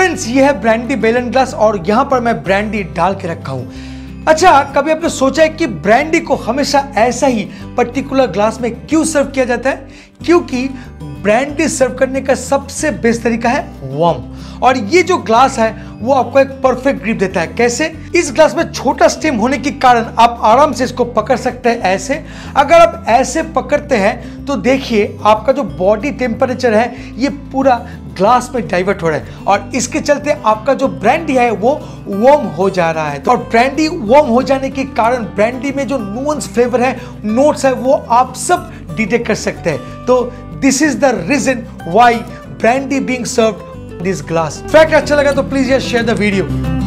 Friends ये है brandy बेलन ग्लास और यहाँ पर मैं ब्रांडी डाल के रखा हूँ। अच्छा कभी आपने सोचा है कि ब्रांडी को हमेशा ऐसा ही पर्टिकुलर ग्लास में क्यों सर्व किया जाता है? क्योंकि ब्रांडी सर्व करने का सबसे बेस्ट तरीका है वॉम और ये जो ग्लास है वो आपको एक परफेक्ट ग्रिप देता है। कैसे? इस ग्लास में छोटा स्टेम होने के कारण आप आराम से इसको पकड़ सकते हैं ऐसे। अगर आप ऐसे पकड़ते हैं तो देखिए आपका जो बॉडी टेम्परेचर है, ये पूरा ग्लास में डाइवर्ट हो रहा है। और इसके चलते आपका जो ब्रांडी है, वो वार्म हो जा रहा है। तो और ब्रांडी वार्म हो जाने के कारण ब्रांडी में जो नुअंस फ्लेवर है नोट्स है, वो आप सब डिटेक्ट कर सकते हैं। तो this is the reason why brandy being served this glass fact अच्छा लगा तो प्लीज़ यार शेयर द वीडियो